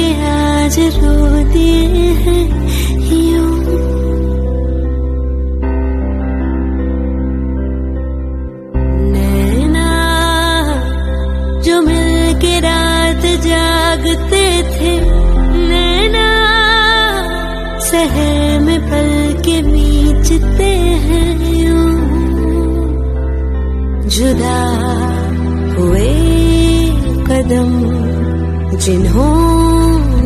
के आज रो दिए हैं यूँ। नैना, जो मिल के रात जागते थे, नैना, शहर में पल के बीचते हैं यूँ। जुदा हुए कदम जिन्होंने